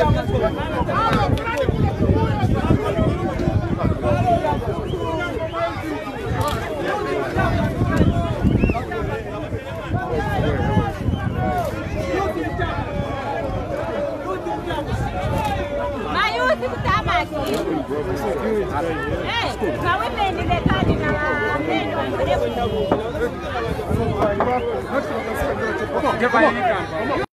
Come on, come on.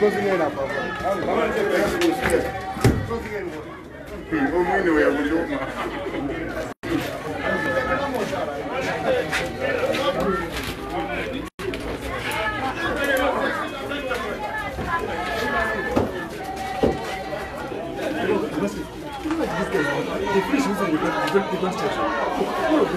Conseguiram. Pingou muito, eu ia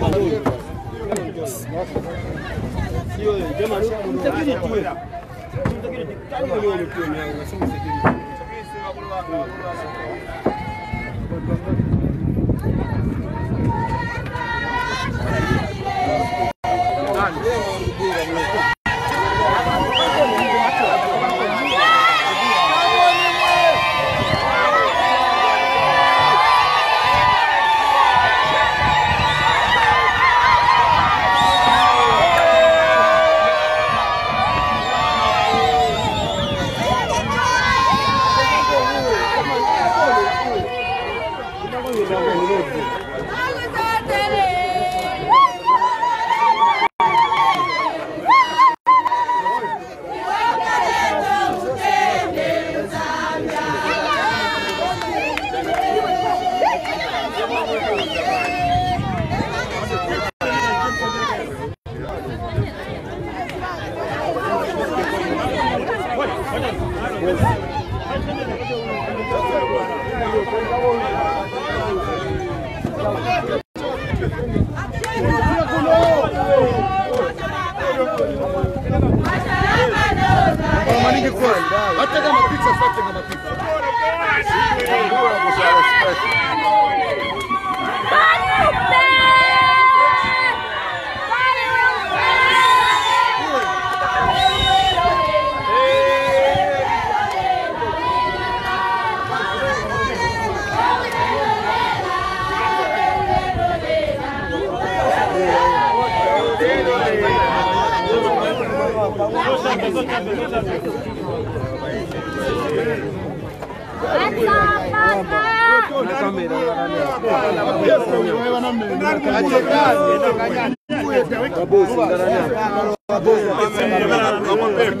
security.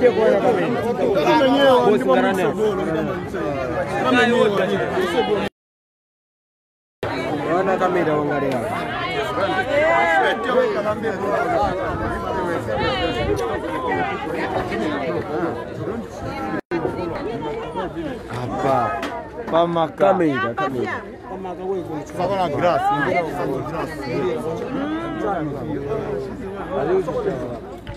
a k i a Apa? Pamaka. k a m e a kamera. Pamaka w Sasa g a n d i grass.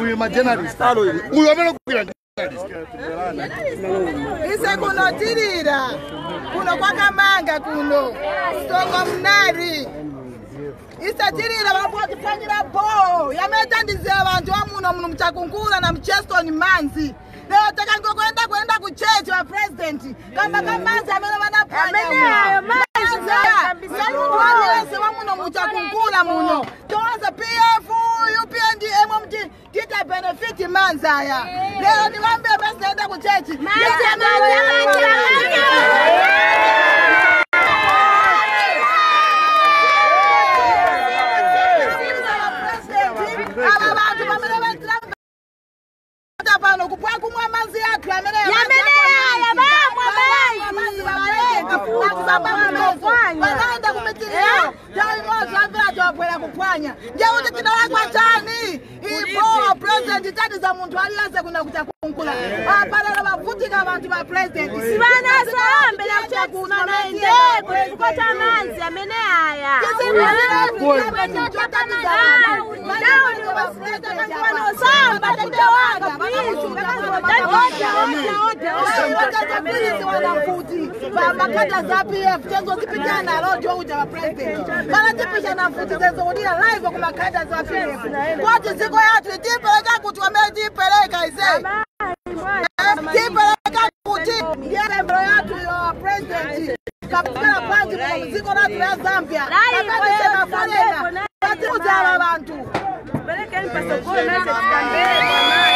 uyu majenalist uyu amene kugwira ise kunotirira kuno kwakamanga kuno stoko mnari isatirira vamotipfanyira boo yameta ndizia vantu vamuno munhu muchakungura na mucheston manzi leo takangokuenda kuenda kuchechi vapurezidendi kamba kamanzi amene vanapa ndiwaziwa muno mutha kunkula muno towaza pf upnd mmt titabenefiti manzaya lero ndikambe presidenta ku chechi kupwa kumwa manzi yathu ameneyamene yamene yamene vanaenda kumitiriwa jaimozaviratiwabwera kuphwanya ngeuti tinavakwa chani ipo purezidenti tati za muntu alilase kuna kuta kunkula vaparelo eh. ah, vavutika vantu va president eh. sivana sahambela eh, kuekunaaekota manzi amene haya vambakata zapf tenzotipitaa nalo jouja vapresident vanatipisha na mfuti zezo udira live kumakata zapf koti ziko yatu itipeleka kuti wamee tipeleka ise Kipeleka a mbele yetu ya president kapigana panzi kuna mzigo natu ya Zambia kapetisemafolena katimu zala I am pasokoni naze tutambele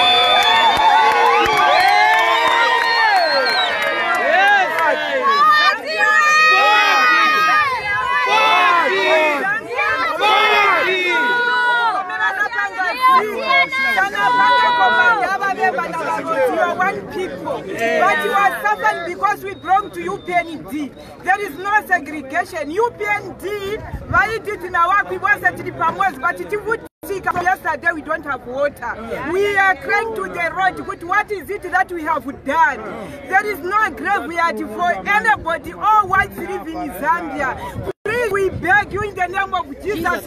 and our people said to the farmers, but it would seek yesterday we don't have water. We are crying to the road, but what is it that we have done? There is no graveyard for anybody, all whites living in Zambia. Please, we beg you in the name of Jesus,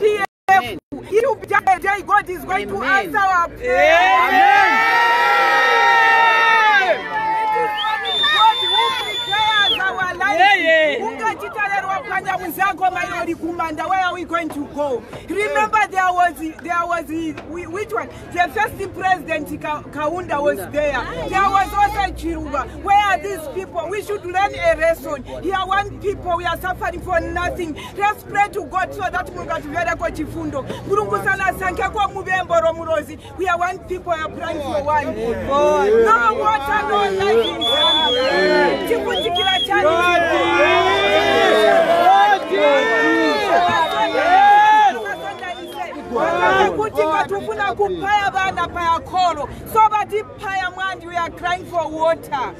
Jesus. It will be a day God is going Amen. to answer our prayer. weapons yako mai walikumanda where are we going to go remember there was there was which one the first president Ka, kaunda was there there was also chiruba where are these people we should learn a lesson here one people we are suffering for nothing let's pray to god so that mungativereko chifundo mulungu sanasankeko muvembo romurozi we are one people are praying for one no water no life in chifundikira chai kuti vati ufuna kupaya vana payakholo so vati paya mwandi uya crying for water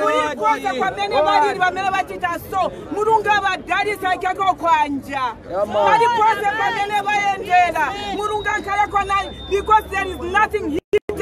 kuri kwose kwamene variri vamene vachita so murungu avadharisa ikeko kwanja vari kwose kwamene vaendera murungu akhalekonai because there is nothing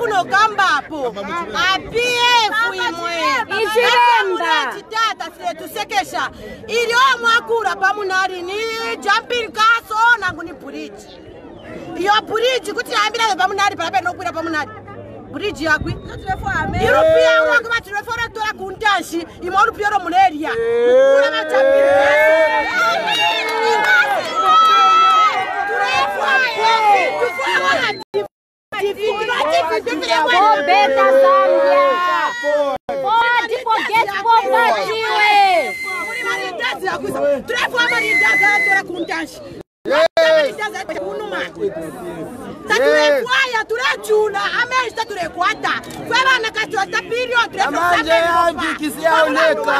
funokambapo apiye fuimwe iciremba citata tusekesha ilio mwakura pamunari ni jampin kaso nangu ni buriji iyo buriji kuti ambirae pamunari palape nokwira pamunari buriji yakwi irupia wangu vatirefore kutora kuntashi imwe urupiyoro muleria kura vajampin kaso obeta sanja fodi fogeti fobatiwe Turekwaya, turejuna, amesta turekwata. Kwevana kachua ta pirio, trefa sa menupa. Amanje anji, kisi ya uneka.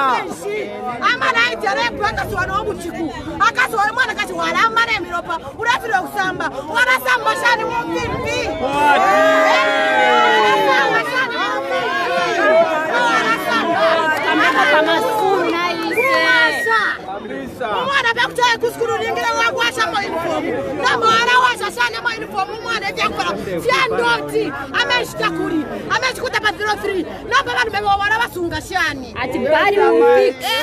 Amana iti, arepu, aka suwa no obu chiku. Aka suwa yu mwana kachua, wala amane miropa. Urefiro usamba. Wala samba shani mwongimbi. Wala samba shani mwongimbi. Wala samba. Kamaka kamasuna ise. Kumasa umwana vekutoa kusikururingira wakuwasha mainifomu namara wazashana mainifomu umwana vyakuvala fyandoti amezhitakuri amezhikuta pa 03 namba vanhu vevovora vasunga shani ati bari ufixi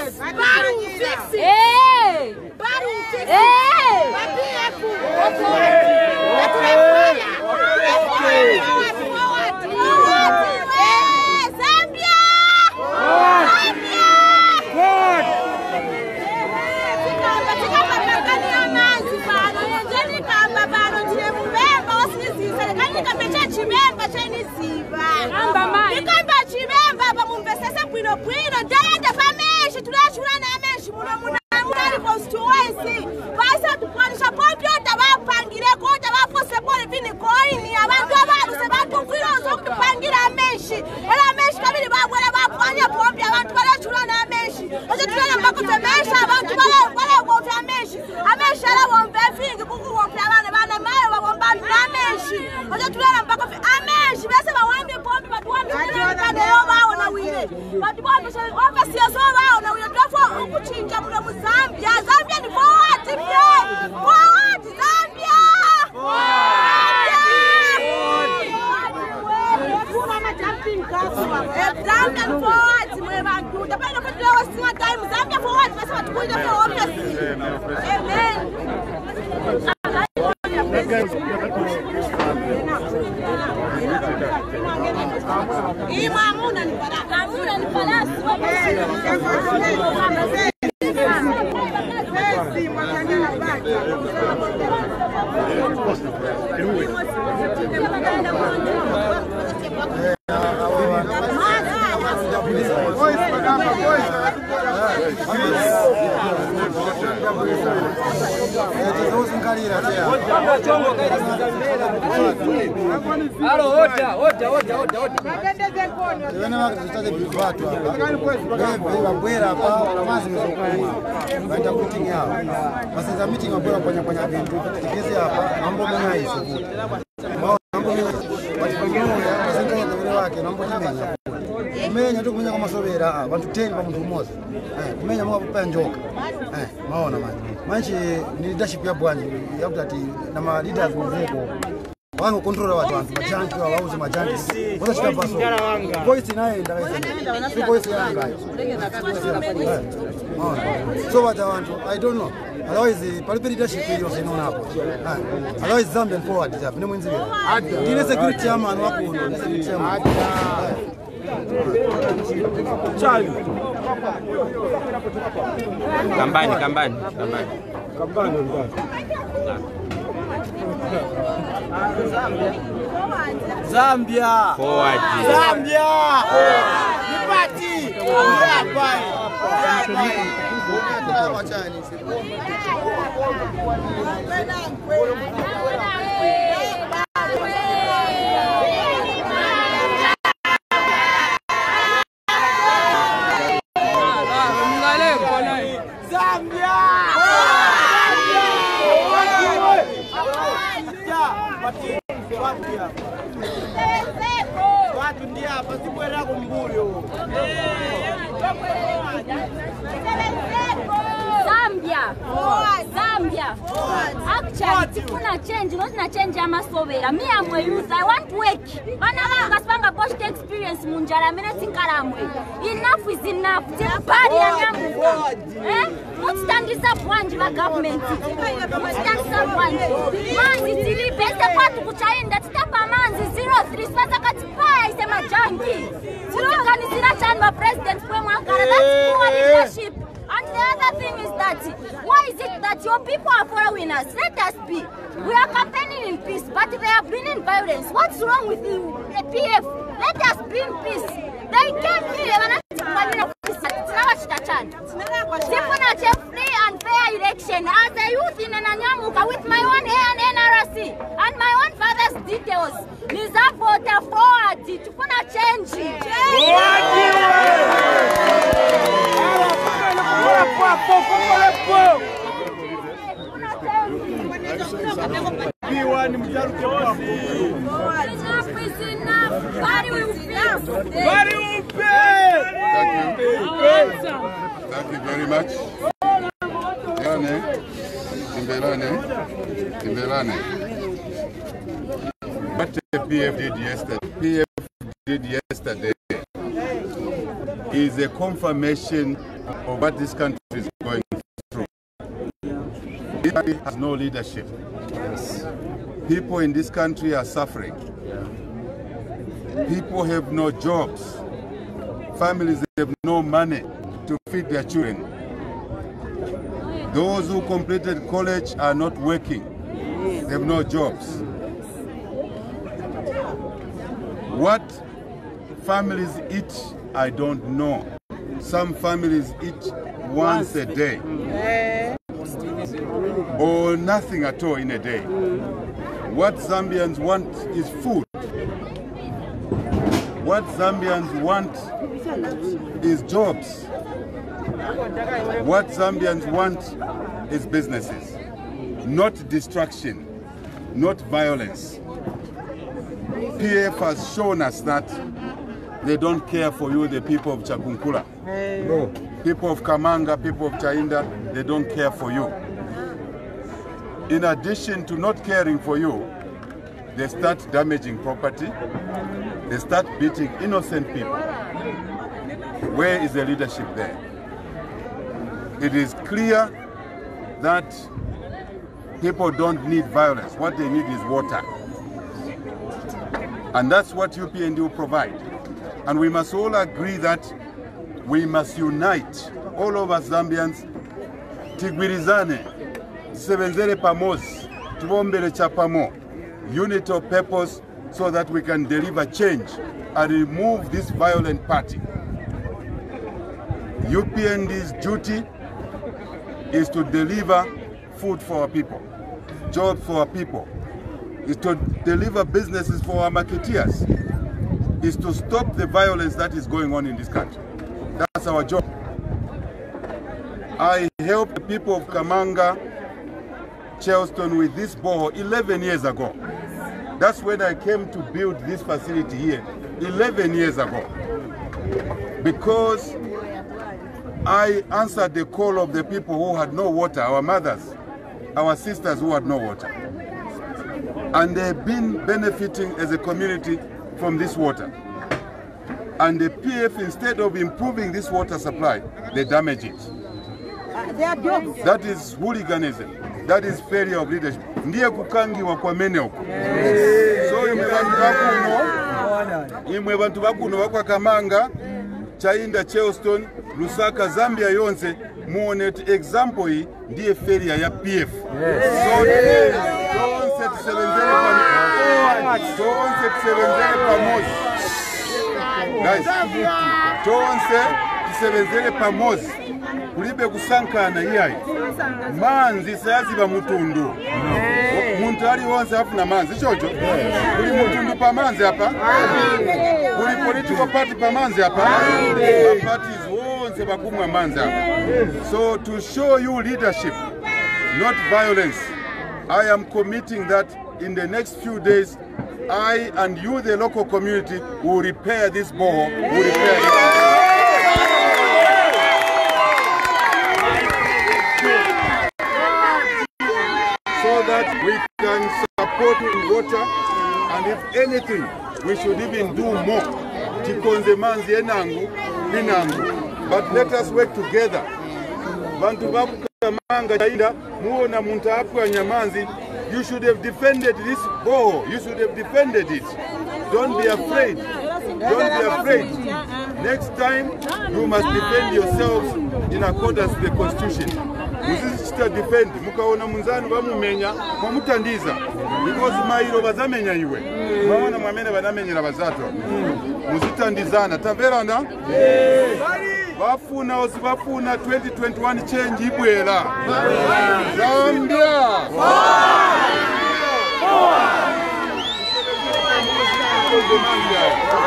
inobwira ndaenda pameshe tinoshura nameshe muno muna muri post ways vasa kuponisha pondo ndavapangire kota vapose pole vini coin avantu avaruse vantu kwiro zokupangira meshi era meshi kavili vabwera vaponya pombi avantu vanoshura nameshe ose tinoona makoto mesha tizozingalira tevene vati titate bivatu vabwera pa mazi yake nambonimenya kumenya tikumenya kwa masovera vantu ah, teni pa muntu umoza kumenya eh, mukapaya njoka eh, maona manje manje ni leadership ya bwanji yakuti ati na ma leaders wenzeko wanga kontrola watu wanga majanti wa wauze majanti mbona chitapaso voice naye ndakaisa si voice yanga so wata wantu i don't know otherwise palipe leadership iliyonse inaona hapo otherwise Zambian forward chapa ne mwenzile ndine security chairman wako uno ne security chairman Charlie kambani kambani kambani kambani Zambia. Zambia, Zambia. Ni party. ndi apa sibwera kumbuyo zambia zambia actually tifuna change unotina change yamasovera me amwe youth i want work vana vangasi vanga posht experience munjara mine tikaramwe enough is enough tibari yanyamuka eh? mutitangisa bwanji vagovenmenti mutitangisa bwanji manzi tili bese kwatu kuchaenda manzi 03 sakati paise majangi tinokanisira chani mapresident kwemwagara thatsmoaiaship eh, eh. and the other thing is that why is it that your people are following us let us be we are campaigning in peace but they are bringing violence what's wrong with the pf let us be in peace they came here vanatikubanira tinava chita chani tifuna che free and fair election as a youth in ananyamuka with my one hair and nrc Deus, ni za kuota forward, tukuna change. Enough Thank you very much. PF did yesterday, PF did yesterday is a confirmation of what this country is going through. This country has no leadership. People in this country are suffering. People have no jobs. Families have no money to feed their children. Those who completed college are not working. They have no jobs. What families eat, I don't know. Some families eat once a day or nothing at all in a day. What Zambians want is food. What Zambians want is jobs. What Zambians want is businesses, not destruction, not violence. PF has shown us that they don't care for you, the people of Chakunkula. No. People of Kamanga, people of Chainda, they don't care for you. In addition to not caring for you, they start damaging property, they start beating innocent people. Where is the leadership there? It is clear that people don't need violence. What they need is water. And that's what UPND will provide. And we must all agree that we must unite, all of us Zambians, tigwirizane, sebenzere Pamos, twombele cha pamo, unity of purpose so that we can deliver change and remove this violent party. UPND's duty is to deliver food for our people, jobs for our people, is to deliver businesses for our marketeers, is to stop the violence that is going on in this country. That's our job. I helped the people of Kamanga, Charleston with this bore 11 years ago. That's when I came to build this facility here 11 years ago. Because I answered the call of the people who had no water, our mothers, our sisters who had no water. and they've been benefiting as a community from this water. And the PF, instead of improving this water supply, they damage it. Uh, That is hooliganism. That is failure of leadership. Ndiye kukangiwa kwa mene huko. So imwe bantu bakuno, imwe bantu bakuno bakwa Kamanga, Chainda, chelston Lusaka, Zambia yonse muone example hii ndiye failure ya PF. So, tonse tisevenzele pamozi kulibe kusankana iyayi manzi sayaziva mutundu muntu aliwonse afuna manzi ichocho kuli mutundu pa manzi apa kuli politiko pati pa manzi apa mapatis wonse pakumwa manzi apa so to show you leadership not violence I am committing that in the next few days, I and you, the local community, will repair this borehole. Will repair it. So that we can support in water, and if anything, we should even do more. tikonze manzi enangu but let us work together bantu Samanga Chaida muona muntu apwa Nyamanzi you should have defended this boho you should have defended it don't be afraid don't be afraid next time you must defend yourselves in accordance with the constitution muzizichita defend mukaona munzanu vamumenya mwamutandiza because mairo vazamenya iwe maona mwamene vanamenyera vazato muzitandizana tamverana yeah. vafuna osi vafuna 2021 change ibwera zambia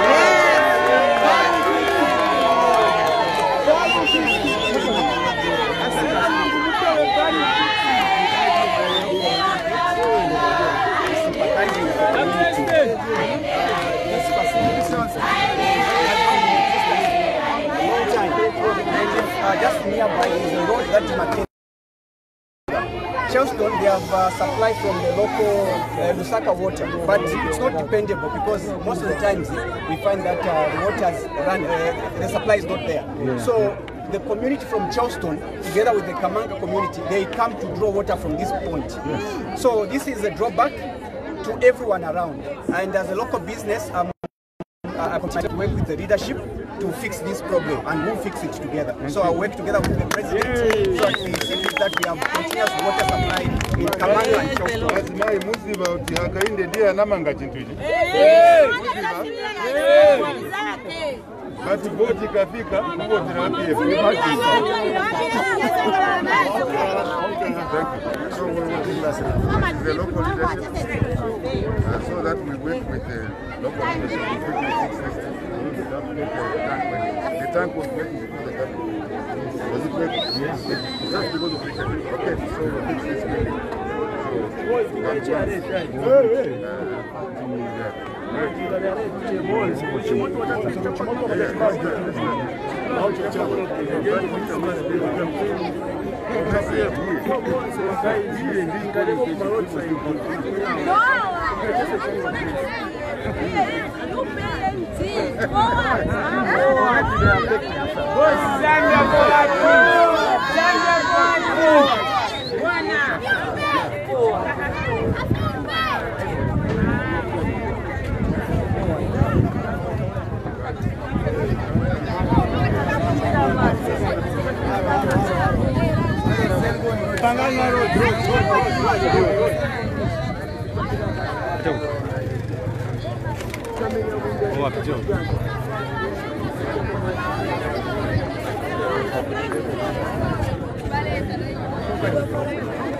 Yeah. uh, Lusaka water, but it's not dependable because most of the times we find that uh, the water's run, uh, the supply is not there. Yeah. So the community from Charleston, together with the Kamanga community, they come to draw water from this point. Yes. So this is a drawback to everyone around. And as a local business, I'm, I continue to work with the leadership to fix this problem and we'll fix it together. Thank so you. I work together with the president Yay. so we see that we have continuous water supply in Kamanga and Choko. Madzimai muziva kuti akainde ndiye anamanga chintu ichi. Basi voti ikafika voti na PF. Thank you. The local leadership, so that we work with the local leadership the tank was breaking before the government. Was it breaking? Yes. That's because of the Okay, so we fix this building. Wow! Sim, boa! Gozanga Boracu! Gozanga Boracu! Buana! Tangana Road, road, road, road, road, road. Влад, идем. Vale,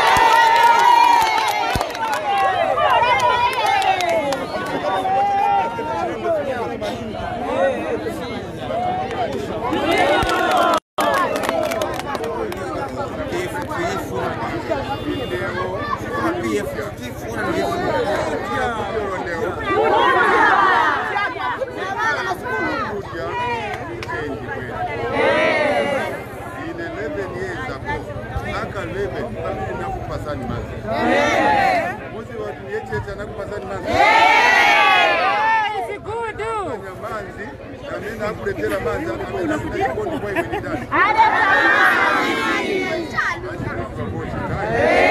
ka leve ane na kupasani mazi musi vatu yechechi ana kupasani mazisigudu anya manzi amene akuletera manzi aaaaoa imwenitaa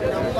Magnum.